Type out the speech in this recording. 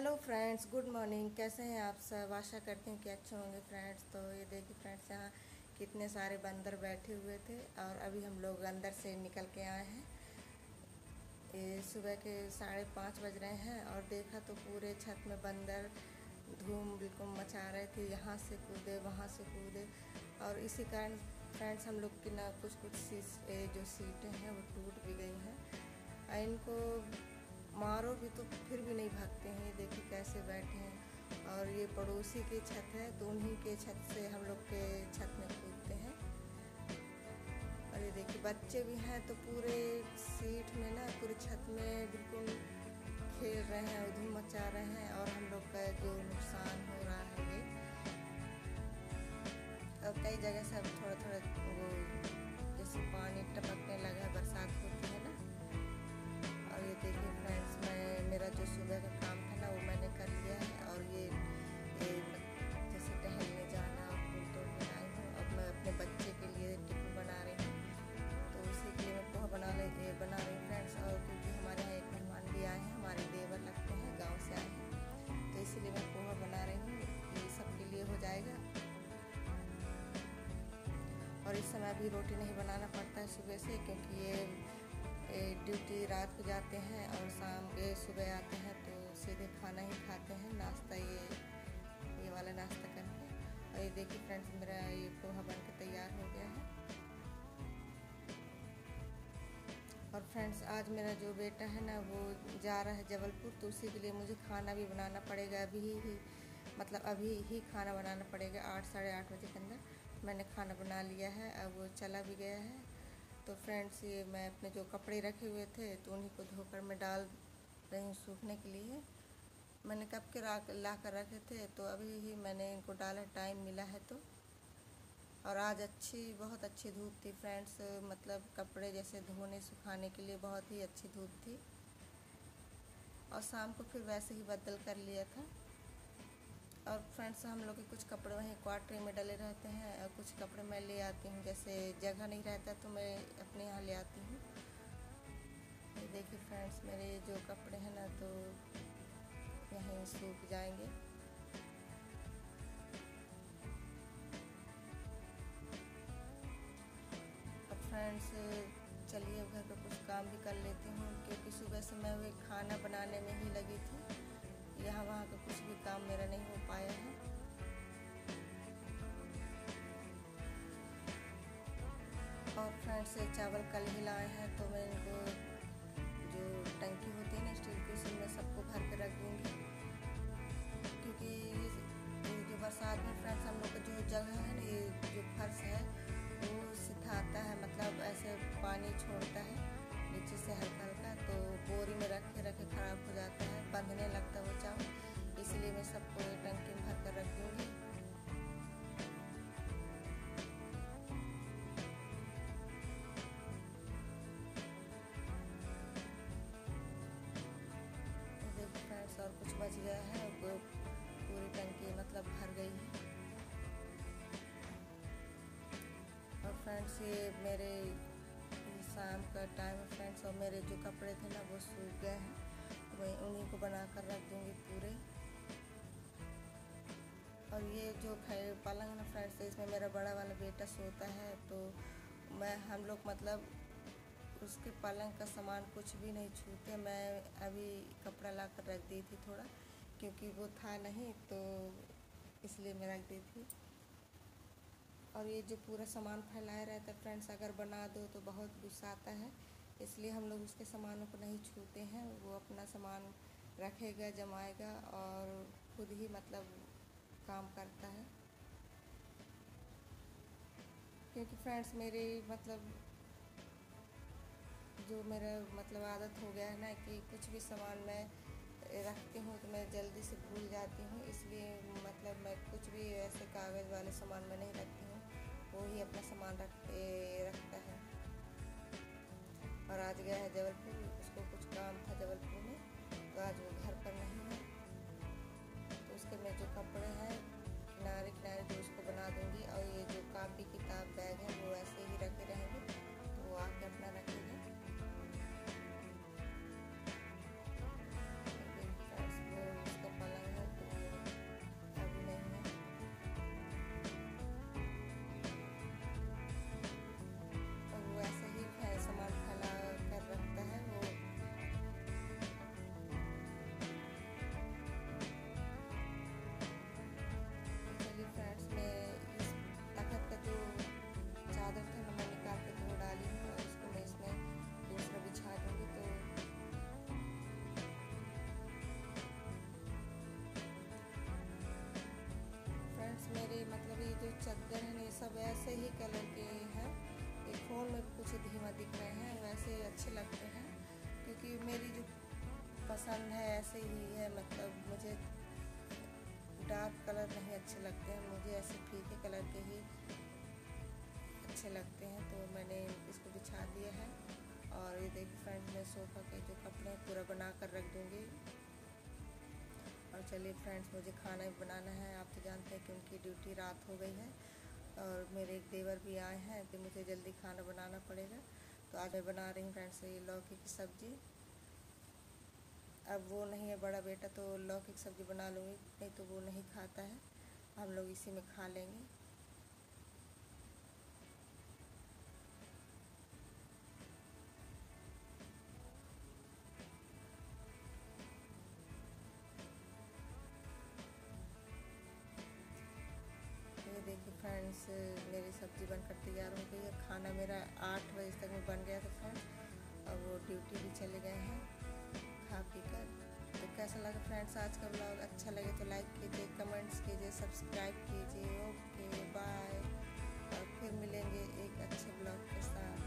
Hello friends good morning कैसे हैं आप सब? आशा करते हैं कि अच्छे होंगे फ्रेंड्स तो ये देखिए फ्रेंड्स यहाँ कितने सारे बंदर बैठे हुए थे और अभी हम लोग अंदर से निकल के आए हैं। ये सुबह के साढ़े पाँच बज रहे हैं और देखा तो पूरे छत में बंदर धूम बिल्कुल मचा रहे थे। यहाँ से कूदे, वहाँ से कूदे और इसी कारण फ्रेंड्स हम लोग की ना कुछ कुछ सी जो सीटें हैं वो टूट भी गई हैं। इनको मारो भी तो फिर भी नहीं भागते हैं। ये देखिए कैसे बैठे हैं। और ये पड़ोसी की छत है तो उन्हीं के छत से हम लोग के छत में कूदते हैं। और ये देखिए बच्चे भी हैं तो पूरे सीट में ना, पूरे छत में बिल्कुल खेल रहे हैं धूम मचा रहे हैं, और हम लोग का जो नुकसान हो रहा है ये। और कई जगह से अब थोड़ा थोड़ा वो और इस समय अभी रोटी नहीं बनाना पड़ता है सुबह से क्योंकि ये ड्यूटी रात को जाते हैं और शाम के सुबह आते हैं तो सीधे खाना ही खाते हैं, नाश्ता ये ये वाला नाश्ता करके। और ये देखिए फ्रेंड्स, मेरा ये पोहा बन के तैयार हो गया है। और फ्रेंड्स, आज मेरा जो बेटा है ना, वो जा रहा है जबलपुर तो उसी के लिए मुझे खाना भी बनाना पड़ेगा। अभी ही मतलब अभी ही खाना बनाना पड़ेगा आठ, साढ़े आठ बजे के अंदर। मैंने खाना बना लिया है, अब वो चला भी गया है। तो फ्रेंड्स ये मैं अपने जो कपड़े रखे हुए थे तो उन्हीं को धोकर मैं डाल रही हूँ सूखने के लिए। मैंने कब के ला कर रखे थे तो अभी ही मैंने इनको डाला टाइम मिला है तो। और आज अच्छी, बहुत अच्छी धूप थी फ्रेंड्स मतलब कपड़े जैसे धोने, सुखाने के लिए बहुत ही अच्छी धूप थी। और शाम को फिर वैसे ही बदल कर लिया था। और फ्रेंड्स, हम लोग के कुछ कपड़े वहीं क्वार्टरी में डले रहते हैं और कुछ कपड़े मैं ले आती हूँ। जैसे जगह नहीं रहता तो मैं अपने यहाँ ले आती हूँ। देखिए फ्रेंड्स, मेरे जो कपड़े हैं ना तो यहीं सूख जाएँगे। और फ्रेंड्स, चलिए घर का कुछ काम भी कर लेती हूँ, क्योंकि सुबह से मैं वही खाना बनाने में ही लगी थी। यहाँ वहाँ का कुछ भी काम मेरा नहीं हो पाया है। और फ्रेंड्स से चावल कल ही लाए हैं तो मैं इनको जो टंकी होती है ना स्टील की, उसी में सबको भर के रख दूँगी। क्योंकि जो बरसात में फ्रेंड्स हम लोग का जो जगह है ना, ये जो फर्श है बच गया है पूरी टंकी मतलब भर गई। है और फ्रेंड्स ये मेरे शाम का टाइम फ्रेंड्स और मेरे जो कपड़े थे ना, वो सूख गए हैं। वही उन्हीं को बना कर रख दूँगी पूरे। और ये जो पलंग ना फ्रेंड्स इसमें मेरा बड़ा वाला बेटा सोता है तो मैं, हम लोग मतलब उसके पलंग का सामान कुछ भी नहीं छूते। मैं अभी कपड़ा ला कर रख दी थी थोड़ा, क्योंकि वो था नहीं तो इसलिए मैं रख दी थी। और ये जो पूरा सामान फैलाया रहता है फ्रेंड्स, अगर बना दो तो बहुत गुस्सा आता है। इसलिए हम लोग उसके सामानों को नहीं छूते हैं, वो अपना सामान रखेगा, जमाएगा और खुद ही मतलब काम करता है। क्योंकि फ्रेंड्स मेरे मतलब जो मेरा मतलब आदत हो गया है ना कि कुछ भी सामान मैं रखती हूँ तो मैं जल्दी से भूल जाती हूँ, इसलिए मतलब मैं कुछ भी ऐसे कागज़ वाले सामान में नहीं रखती हूँ, वो ही अपना सामान रख रखता है। और आज गया है जबलपुर, उसको कुछ काम था जबलपुर में तो आज वो घर पर नहीं है। तो उसके में जो कपड़े हैं किनारे किनारे जो उसको बना दूँगी और ये जो कापी किताब बैग है, वो ऐसे ही रखे रहेंगे। कलर के है। फ़ोन में कुछ धीमा दिख रहे हैं, वैसे अच्छे लगते हैं, क्योंकि मेरी जो पसंद है, ऐसे ही है मतलब मुझे डार्क कलर नहीं अच्छे लगते हैं, मुझे ऐसे फीके कलर के ही अच्छे लगते हैं तो मैंने इसको बिछा दिया है। और ये देख फ्रेंड मैं सोफ़ा के जो कपड़े पूरा बना कर रख दूँगी। और चलिए फ्रेंड्स, मुझे खाना भी बनाना है, आप तो जानते हैं कि उनकी ड्यूटी रात हो गई है। और मेरे एक देवर भी आए हैं तो मुझे जल्दी खाना बनाना पड़ेगा। तो आज मैं बना रही हूँ फ्रेंड्स ये लौकी की सब्ज़ी। अब वो नहीं है बड़ा बेटा तो लौकी की सब्ज़ी बना लूँगी, नहीं तो वो नहीं खाता है। हम लोग इसी में खा लेंगे। फ्रेंड्स मेरी सब्ज़ी बनकर तैयार हो गई है। खाना मेरा आठ बजे तक में बन गया था फ्रेंड्स और वो ड्यूटी भी चले गए हैं। खा पी कर। तो कैसा लगा फ्रेंड्स आज का ब्लॉग अच्छा लगे तो लाइक कीजिए कमेंट्स कीजिए सब्सक्राइब कीजिए। ओके बाय और फिर मिलेंगे एक अच्छे ब्लॉग के साथ।